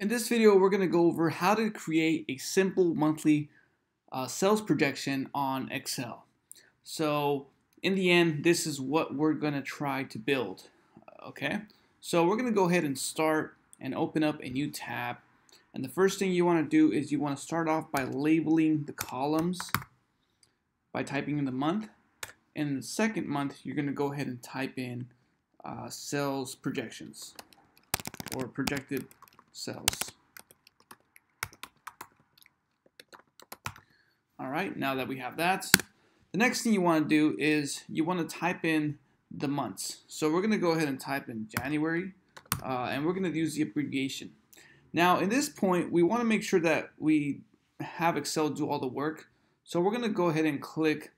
In this video, we're going to go over how to create a simple monthly uh, sales projection on Excel. So in the end, this is what we're going to try to build. Okay, so we're going to go ahead and start and open up a new tab. And the first thing you want to do is you want to start off by labeling the columns by typing in the month. And in the second month, you're going to go ahead and type in uh, sales projections or projected sales. All right, now that we have that, the next thing you want to do is you want to type in the months. So we're going to go ahead and type in January, uh, and we're going to use the abbreviation. Now, in this point, we want to make sure that we have Excel do all the work. So we're going to go ahead and click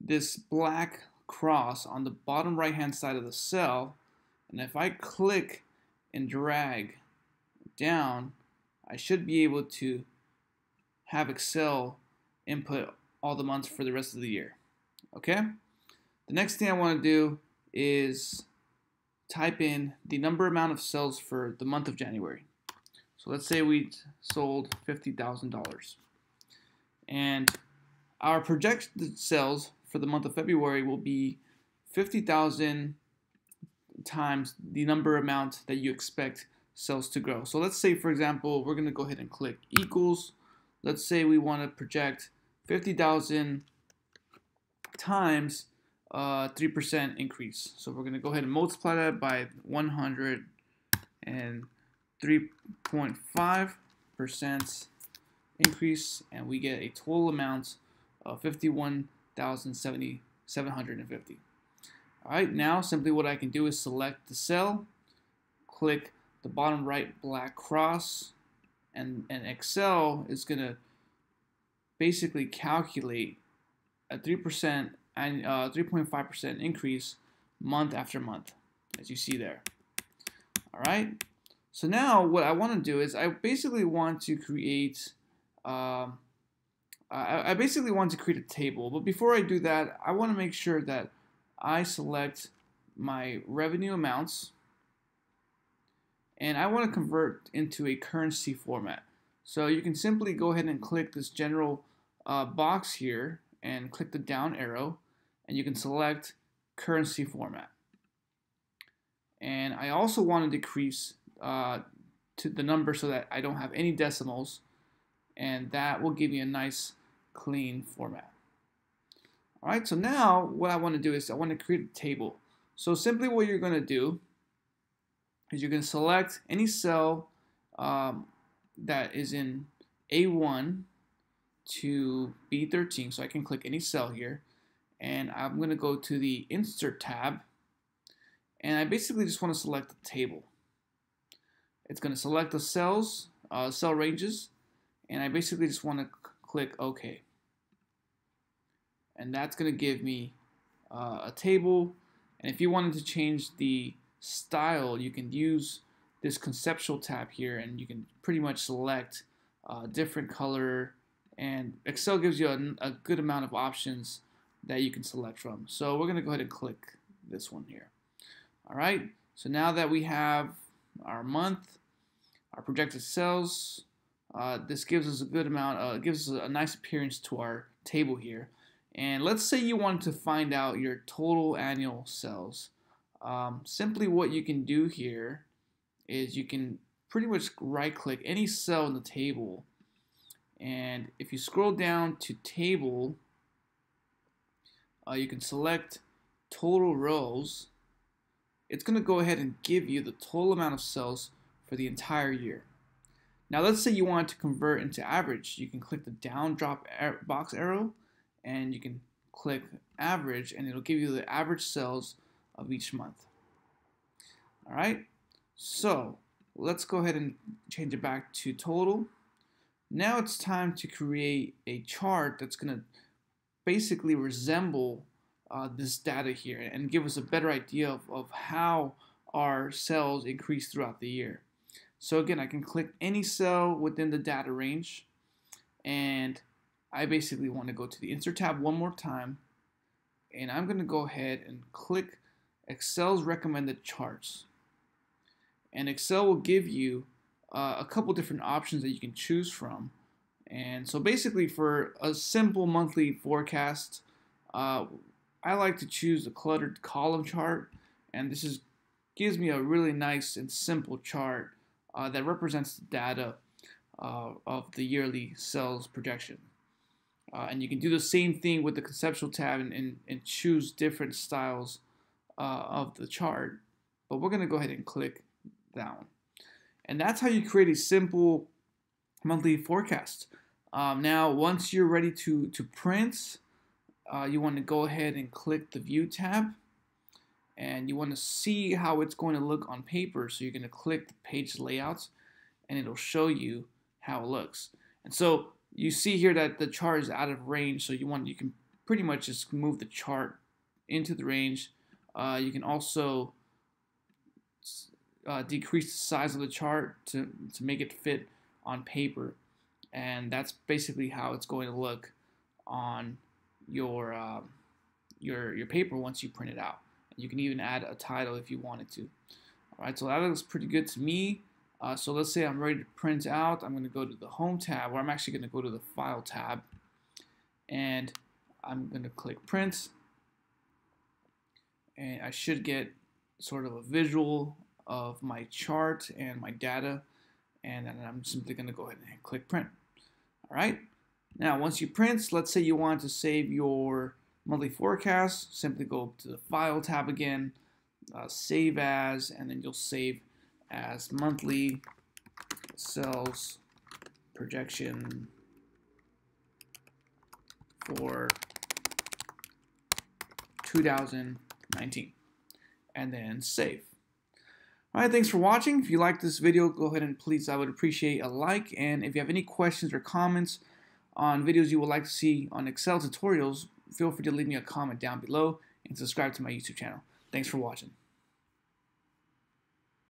this black cross on the bottom right hand side of the cell. And if I click and drag down, I should be able to have Excel input all the months for the rest of the year. Okay? The next thing I want to do is type in the number amount of sales for the month of January. So let's say we sold $50,000. And our projected sales for the month of February will be 50,000 times the number amount that you expect sales to grow. So let's say, for example, we're going to go ahead and click equals. Let's say we want to project 50,000 times 3% uh, increase. So we're going to go ahead and multiply that by 103.5% increase, and we get a total amount of 51,750. All right, now simply what I can do is select the cell, click the bottom right black cross, and, and Excel is going to basically calculate a 3% and 3.5% uh, increase month after month, as you see there. All right. So now what I want to do is I basically want to create, uh, I, I basically want to create a table. But before I do that, I want to make sure that I select my revenue amounts and I want to convert into a currency format. So you can simply go ahead and click this general uh, box here and click the down arrow and you can select currency format. And I also want to decrease uh, to the number so that I don't have any decimals and that will give me a nice clean format. All right, so now what I want to do is I want to create a table. So simply what you're going to do is you're going to select any cell um, that is in A1 to B13. So I can click any cell here. And I'm going to go to the Insert tab. And I basically just want to select the table. It's going to select the cells, uh, cell ranges. And I basically just want to click OK and that's going to give me uh, a table. And if you wanted to change the style, you can use this conceptual tab here and you can pretty much select a different color and Excel gives you a, a good amount of options that you can select from. So we're going to go ahead and click this one here. All right, so now that we have our month, our projected sales, uh, this gives us a good amount, uh, gives us a nice appearance to our table here. And let's say you want to find out your total annual sales. Um, simply what you can do here is you can pretty much right click any cell in the table and if you scroll down to table uh, you can select total rows it's going to go ahead and give you the total amount of cells for the entire year. Now let's say you want to convert into average. You can click the down drop box arrow and you can click average and it'll give you the average sales of each month. All right, so let's go ahead and change it back to total. Now it's time to create a chart that's going to basically resemble uh, this data here and give us a better idea of, of how our cells increase throughout the year. So again, I can click any cell within the data range and I basically want to go to the Insert tab one more time, and I'm going to go ahead and click Excel's recommended charts. And Excel will give you uh, a couple different options that you can choose from. And so basically for a simple monthly forecast, uh, I like to choose a clustered column chart. And this is gives me a really nice and simple chart uh, that represents the data uh, of the yearly sales projection. Uh, and you can do the same thing with the conceptual tab and, and, and choose different styles uh, of the chart. But we're going to go ahead and click down. And that's how you create a simple monthly forecast. Um, now, once you're ready to, to print, uh, you want to go ahead and click the View tab. And you want to see how it's going to look on paper. So you're going to click the page layouts and it'll show you how it looks. And so you see here that the chart is out of range. So you want you can pretty much just move the chart into the range. Uh, you can also uh, decrease the size of the chart to, to make it fit on paper. And that's basically how it's going to look on your, uh, your, your paper once you print it out. You can even add a title if you wanted to. All right, so that looks pretty good to me. Uh, so let's say I'm ready to print out. I'm going to go to the Home tab, or I'm actually going to go to the File tab. And I'm going to click Print. And I should get sort of a visual of my chart and my data and then I'm simply going to go ahead and click print. All right. Now, once you print, let's say you want to save your monthly forecast, simply go to the File tab again, uh, Save As, and then you'll save as monthly sales projection for 2019, and then save. Alright, thanks for watching. If you like this video, go ahead and please, I would appreciate a like. And if you have any questions or comments on videos you would like to see on Excel tutorials, feel free to leave me a comment down below and subscribe to my YouTube channel. Thanks for watching.